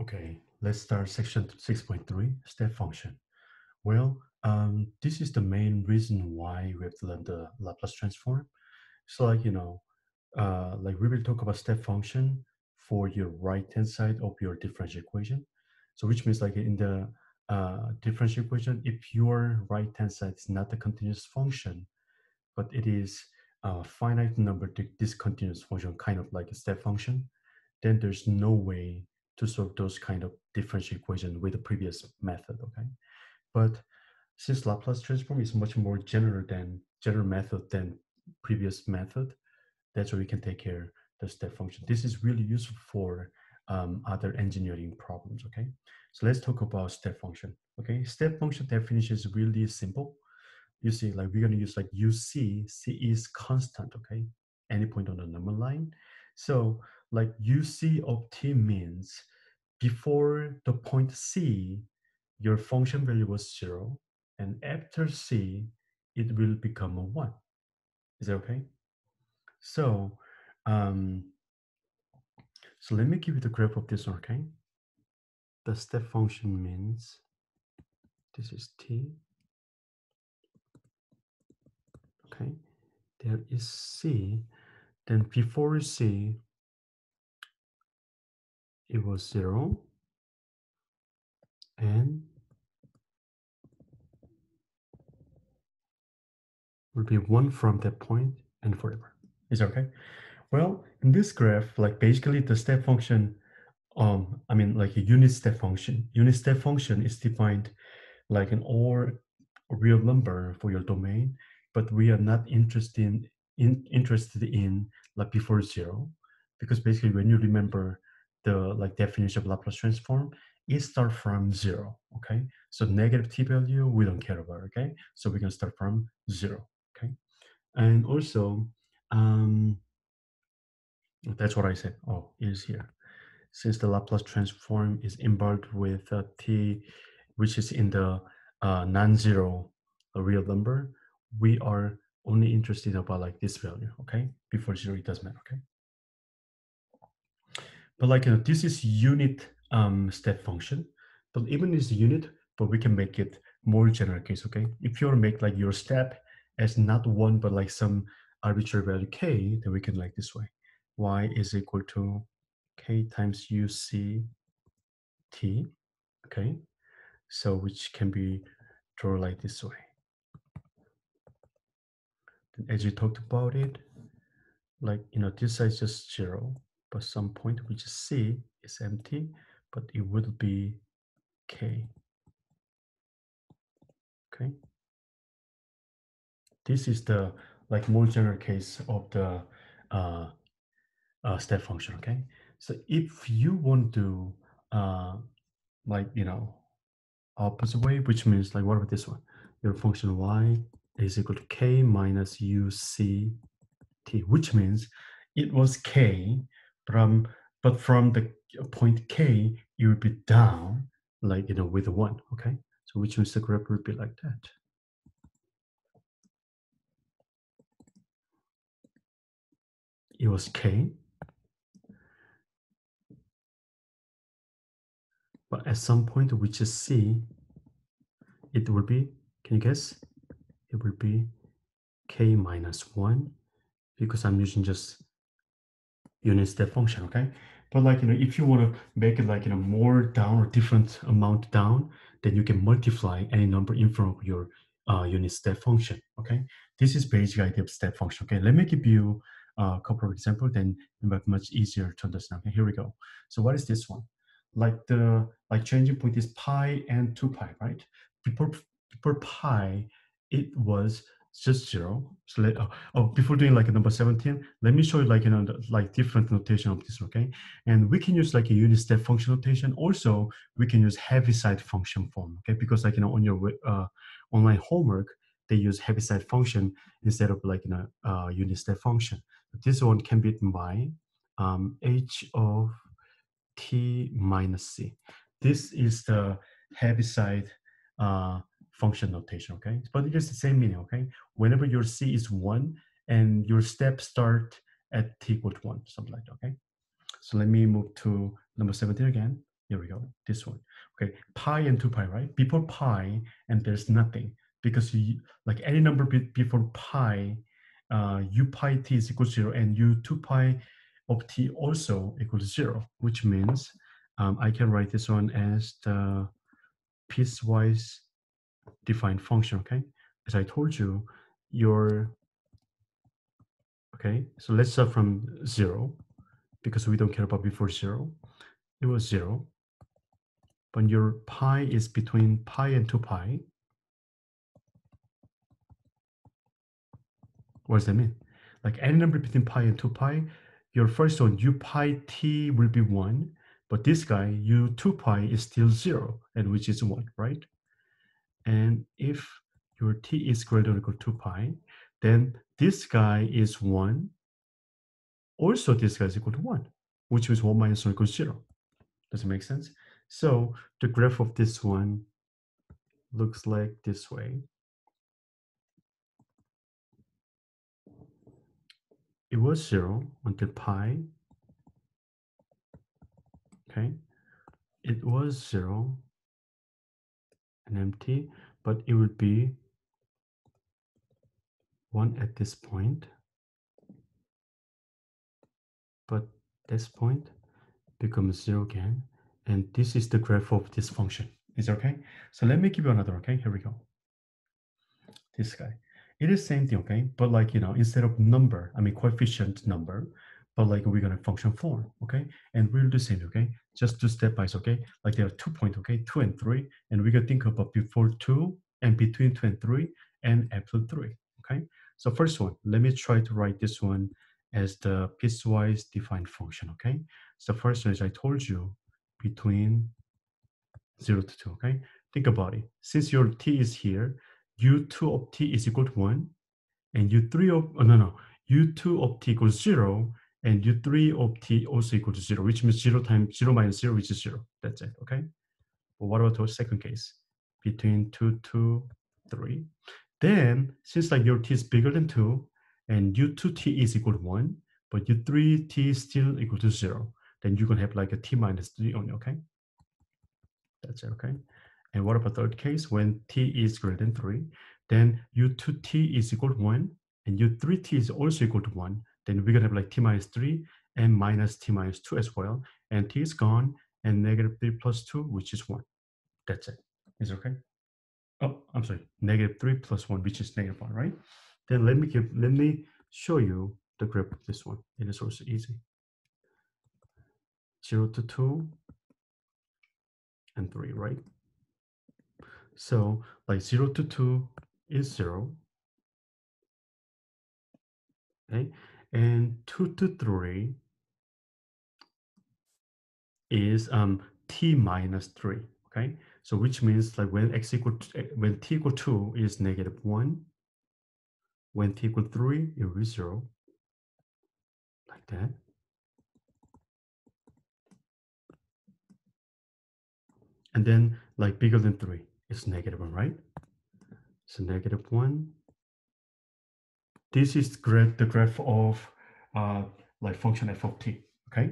Okay, let's start section 6.3, step function. Well, um, this is the main reason why we have to learn the Laplace transform. So like, you know, uh, like we will talk about step function for your right-hand side of your differential equation. So which means like in the uh, differential equation, if your right-hand side is not a continuous function, but it is a finite number to discontinuous function, kind of like a step function, then there's no way to solve those kind of differential equation with the previous method, okay? But since Laplace transform is much more general than general method than previous method, that's why we can take care the step function. This is really useful for um, other engineering problems, okay? So let's talk about step function, okay? Step function definition is really simple. You see, like we're gonna use like UC, C is constant, okay? Any point on the number line. So like UC of t means before the point C, your function value was zero, and after C, it will become a one. Is that okay? So, um, so let me give you the graph of this okay? The step function means this is t. Okay, there is c. Then before c, it was zero. And would be one from that point and forever. Is okay? Well, in this graph, like basically the step function, um, I mean like a unit step function. Unit step function is defined like an or real number for your domain, but we are not interested in interested in like before zero, because basically when you remember the like definition of Laplace transform, it start from zero. Okay, so negative t value we don't care about. Okay, so we can start from zero. Okay, and also um, that's what I said. Oh, is here. Since the Laplace transform is involved with uh, t, which is in the uh, non-zero real number, we are only interested about like this value. Okay, before zero, it doesn't matter. Okay. But like, you know, this is unit um, step function, but even this unit, but we can make it more general case, okay? If you make like your step as not one, but like some arbitrary value k, then we can like this way. y is equal to k times uc t, okay? So which can be drawn like this way. As you talked about it, like, you know, this side is just zero, but some point which is c is empty, but it will be k. Okay. This is the like more general case of the uh, uh, step function. Okay. So if you want to uh, like you know opposite way, which means like what about this one? Your function y is equal to k minus u c t, which means it was k from but from the point k you would be down like you know with a one okay? So which means the graph would be like that. It was k. But at some point which is c it will be can you guess? It will be k minus 1 because i'm using just unit step function, okay? But like, you know, if you want to make it like, you know, more down or different amount down, then you can multiply any number in front of your uh, unit step function, okay? This is basic idea of step function, okay? Let me give you a couple of examples, then it much easier to understand. Okay, here we go. So what is this one? Like the, like changing point is pi and 2 pi, right? Before, before pi, it was just zero. So let, oh, oh, before doing like a number 17, let me show you like, you know, like different notation of this, okay? And we can use like a unit step function notation. Also, we can use Heaviside function form, okay? Because like, you know, on your uh, online homework, they use Heaviside function instead of like, you know, uh, unit step function. This one can be written by um, h of t minus c. This is the Heaviside uh, function notation, okay? But it is the same meaning, okay? Whenever your C is one and your steps start at T equal to one, something like that, okay? So let me move to number 17 again. Here we go, this one. Okay, pi and 2 pi, right? Before pi, and there's nothing because you, like any number be, before pi, uh, u pi t is equal to 0 and u 2 pi of t also equals 0, which means um, I can write this one as the piecewise defined function, okay? As I told you, your, okay, so let's start from 0 because we don't care about before 0. It was 0. But your pi is between pi and 2 pi, What does that mean? Like any number between pi and 2 pi, your first one, u pi t will be 1, but this guy, u 2 pi is still 0, and which is 1, right? And if your t is greater than or equal to pi, then this guy is 1. Also, this guy is equal to 1, which is 1 minus 1 equals 0. Does it make sense? So the graph of this one looks like this way. it was zero until pi. Okay, it was zero and empty, but it would be one at this point. But this point becomes zero again. And this is the graph of this function. Is it okay? So let me give you another, okay? Here we go. This guy it is same thing, okay? But like, you know, instead of number, I mean coefficient number, but like we're gonna function form, okay? And we'll do the same, okay? Just two step by okay? Like there are two points, okay? Two and three, and we can think about before two and between two and three and after three, okay? So first one, let me try to write this one as the piecewise defined function, okay? So first one is I told you between zero to two, okay? Think about it. Since your t is here, u2 of t is equal to 1, and u3 of, oh, no, no, u2 of t equals 0, and u3 of t also equal to 0, which means 0 times 0 minus 0, which is 0. That's it, okay? But what about the second case? Between 2 to 3. Then, since like your t is bigger than 2, and u2t is equal to 1, but u3t is still equal to 0, then you can have like a t minus 3 only, okay? That's it, okay? And what about third case? When t is greater than 3, then u2t is equal to 1, and u3t is also equal to 1. Then we're to have like t minus 3 and minus t minus 2 as well. And t is gone, and negative 3 plus 2, which is 1. That's it. Is it okay? Oh, I'm sorry. Negative 3 plus 1, which is negative 1, right? Then let me give, let me show you the graph of this one. It is also easy. 0 to 2 and 3, right? So like 0 to 2 is 0. Okay. And 2 to 3 is um, t minus 3. Okay. So which means like when x equal to, eh, when t equal 2 is negative 1. When t equal 3, it will be 0. Like that. And then like bigger than 3 is negative 1, right? So negative 1. This is the graph of uh, like function f of t, okay?